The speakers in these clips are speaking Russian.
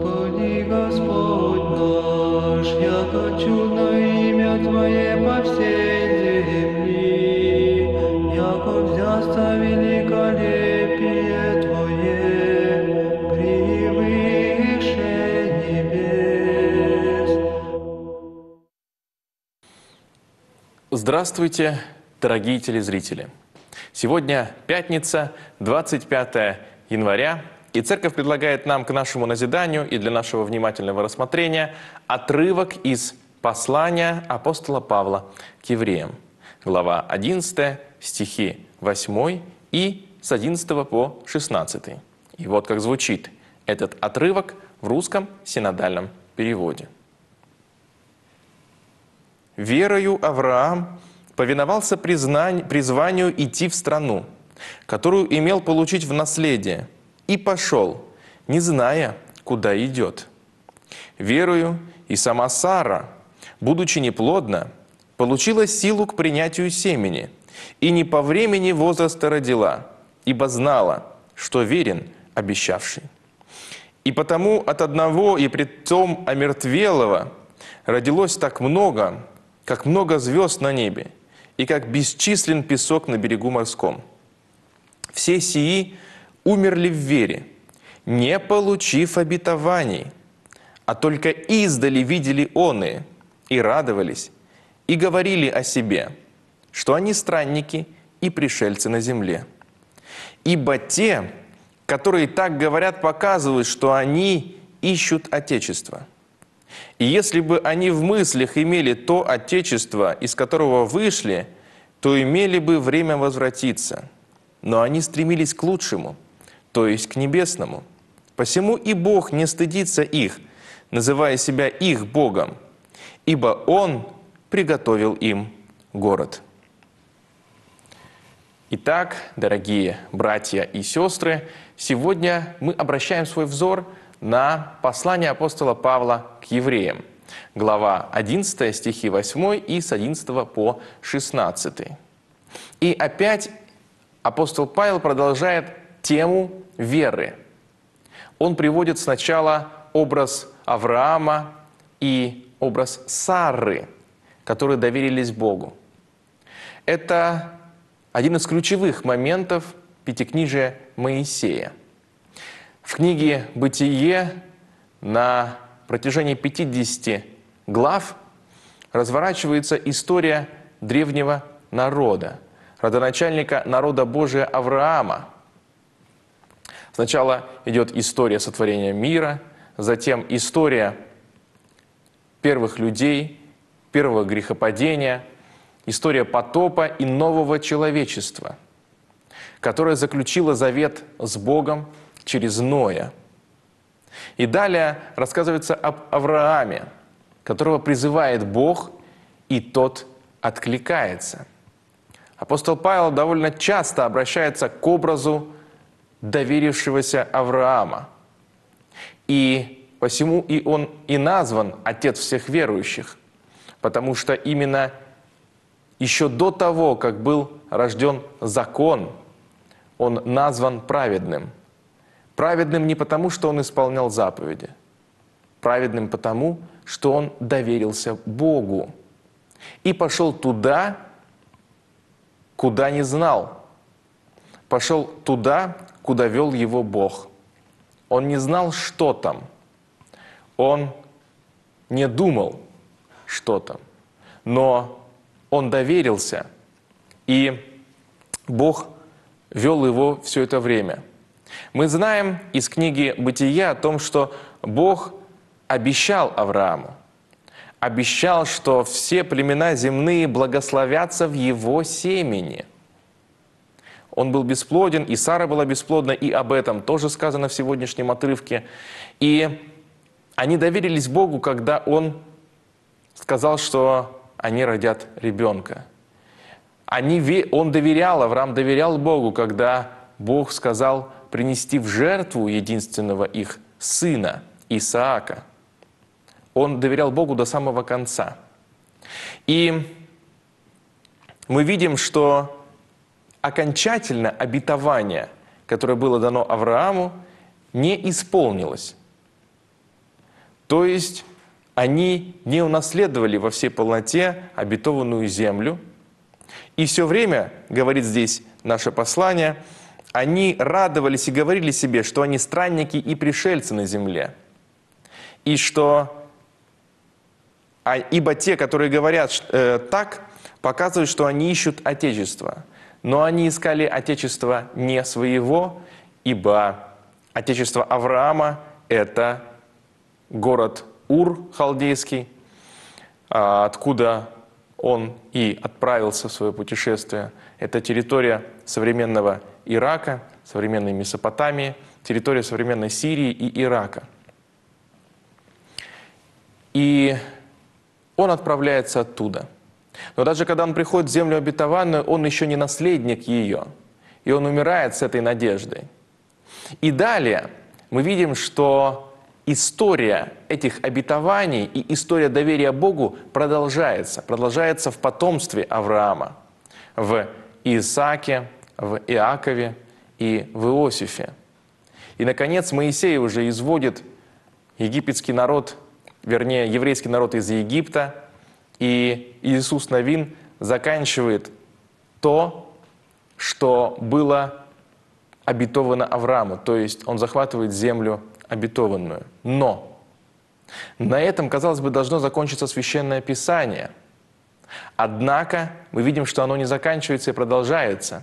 Господи, Господь наш, яко чудно имя Твое по всей земли, яко взясто великолепие Твое превыше небес. Здравствуйте, дорогие телезрители! Сегодня пятница, 25 января, и Церковь предлагает нам к нашему назиданию и для нашего внимательного рассмотрения отрывок из послания апостола Павла к евреям. Глава 11, стихи 8 и с 11 по 16. И вот как звучит этот отрывок в русском синодальном переводе. «Верою Авраам повиновался призванию идти в страну, которую имел получить в наследие – и пошел, не зная, куда идет. Верую, и сама Сара, будучи неплодна, получила силу к принятию семени, и не по времени возраста родила, ибо знала, что верен обещавший. И потому от одного и при том омертвелого родилось так много, как много звезд на небе, и как бесчислен песок на берегу морском. Все сии – умерли в вере, не получив обетований, а только издали видели оны и радовались, и говорили о себе, что они странники и пришельцы на земле. Ибо те, которые так говорят, показывают, что они ищут Отечество. И если бы они в мыслях имели то Отечество, из которого вышли, то имели бы время возвратиться. Но они стремились к лучшему – то есть к небесному. Посему и Бог не стыдится их, называя себя их Богом, ибо Он приготовил им город. Итак, дорогие братья и сестры, сегодня мы обращаем свой взор на послание апостола Павла к евреям. Глава 11, стихи 8 и с 11 по 16. И опять апостол Павел продолжает тему веры. Он приводит сначала образ Авраама и образ Сары, которые доверились Богу. Это один из ключевых моментов Пятикнижия Моисея. В книге «Бытие» на протяжении 50 глав разворачивается история древнего народа, родоначальника народа Божия Авраама – Сначала идет история сотворения мира, затем история первых людей, первого грехопадения, история потопа и нового человечества, которое заключило завет с Богом через Ноя. И далее рассказывается об Аврааме, которого призывает Бог, и тот откликается. Апостол Павел довольно часто обращается к образу доверившегося Авраама. И посему и он и назван Отец всех верующих, потому что именно еще до того, как был рожден закон, он назван праведным. Праведным не потому, что он исполнял заповеди, праведным потому, что он доверился Богу и пошел туда, куда не знал. Пошел туда, куда вел его Бог. Он не знал, что там. Он не думал, что там. Но он доверился, и Бог вел его все это время. Мы знаем из книги «Бытия» о том, что Бог обещал Аврааму, обещал, что все племена земные благословятся в его семени – он был бесплоден, и Сара была бесплодна, и об этом тоже сказано в сегодняшнем отрывке. И они доверились Богу, когда Он сказал, что они родят ребенка. Они, он доверял, Авраам доверял Богу, когда Бог сказал принести в жертву единственного их сына, Исаака. Он доверял Богу до самого конца. И мы видим, что окончательно обетование, которое было дано Аврааму, не исполнилось. То есть они не унаследовали во всей полноте обетованную землю. И все время, говорит здесь наше послание, они радовались и говорили себе, что они странники и пришельцы на земле. И что, а, ибо те, которые говорят э, так, показывают, что они ищут Отечество. Но они искали Отечество не своего, ибо Отечество Авраама – это город Ур халдейский, а, откуда он и отправился в свое путешествие. Это территория современного Ирака, современной Месопотамии, территория современной Сирии и Ирака. И он отправляется оттуда. Но даже когда он приходит в землю обетованную, он еще не наследник ее. И он умирает с этой надеждой. И далее мы видим, что история этих обетований и история доверия Богу продолжается. Продолжается в потомстве Авраама, в Исааке, в Иакове и в Иосифе. И, наконец, Моисей уже изводит египетский народ, вернее, еврейский народ из Египта, и Иисус Новин заканчивает то, что было обетовано Аврааму, то есть он захватывает землю обетованную. Но на этом, казалось бы, должно закончиться священное писание. Однако мы видим, что оно не заканчивается и продолжается.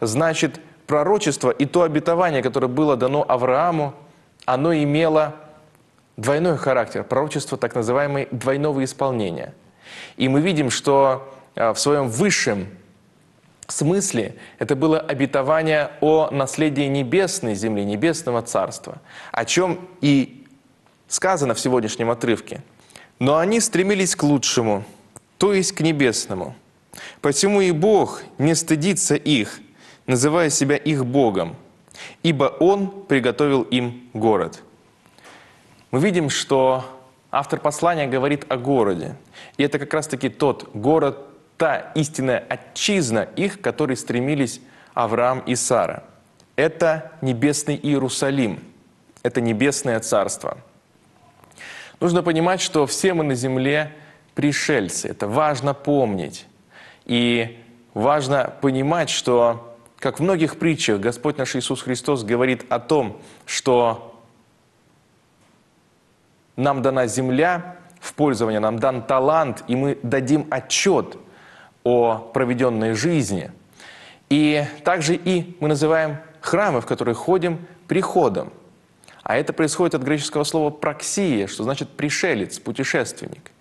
Значит, пророчество и то обетование, которое было дано Аврааму, оно имело двойной характер, пророчество так называемое двойного исполнения. И мы видим, что э, в своем высшем смысле это было обетование о наследии небесной земли, небесного царства, о чем и сказано в сегодняшнем отрывке. Но они стремились к лучшему, то есть к небесному. Посему и Бог не стыдится их, называя себя их Богом, ибо Он приготовил им город. Мы видим, что автор послания говорит о городе. И это как раз-таки тот город, та истинная отчизна их, к которой стремились Авраам и Сара. Это небесный Иерусалим, это небесное царство. Нужно понимать, что все мы на земле пришельцы. Это важно помнить. И важно понимать, что, как в многих притчах, Господь наш Иисус Христос говорит о том, что нам дана земля в пользование, нам дан талант, и мы дадим отчет – о проведенной жизни. И также и мы называем храмы, в которые ходим, приходом. А это происходит от греческого слова «проксия», что значит «пришелец», «путешественник».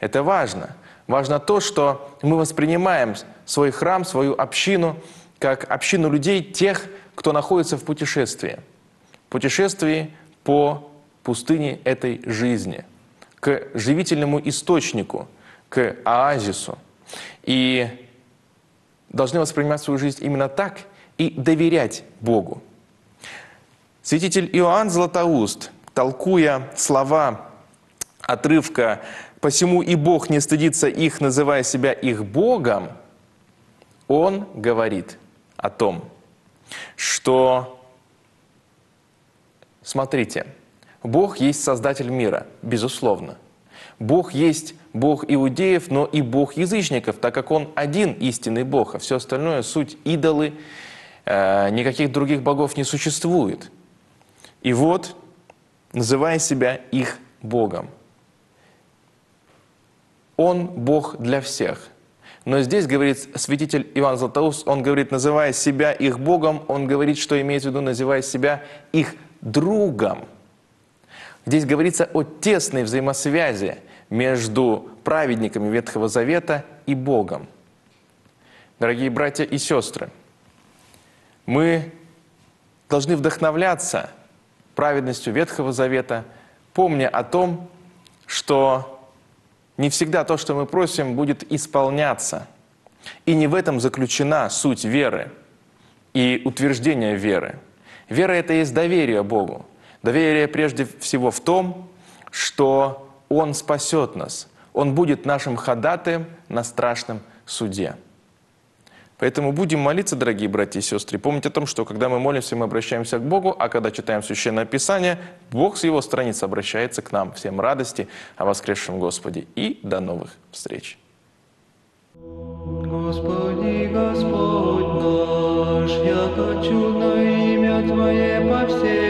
Это важно. Важно то, что мы воспринимаем свой храм, свою общину, как общину людей, тех, кто находится в путешествии. Путешествии по пустыне этой жизни, к живительному источнику, к оазису – и должны воспринимать свою жизнь именно так и доверять Богу. Святитель Иоанн Златоуст, толкуя слова отрывка «Посему и Бог не стыдится их, называя себя их Богом», он говорит о том, что, смотрите, Бог есть Создатель мира, безусловно. Бог есть Бог иудеев, но и Бог язычников, так как Он один истинный Бог, а все остальное – суть идолы, э, никаких других богов не существует. И вот, называя себя их Богом, Он Бог для всех. Но здесь, говорит святитель Иван Златоуст, он говорит, называя себя их Богом, он говорит, что имеется в виду, называя себя их другом. Здесь говорится о тесной взаимосвязи между праведниками Ветхого Завета и Богом. Дорогие братья и сестры, мы должны вдохновляться праведностью Ветхого Завета, помня о том, что не всегда то, что мы просим, будет исполняться. И не в этом заключена суть веры и утверждения веры. Вера – это есть доверие Богу. Доверие прежде всего в том, что Он спасет нас. Он будет нашим ходатаем на страшном суде. Поэтому будем молиться, дорогие братья и сестры. помнить о том, что когда мы молимся, мы обращаемся к Богу, а когда читаем Священное Писание, Бог с Его страниц обращается к нам. Всем радости о воскресшем Господе. И до новых встреч. Господи, Господь наш, я хочу на имя Твое по всей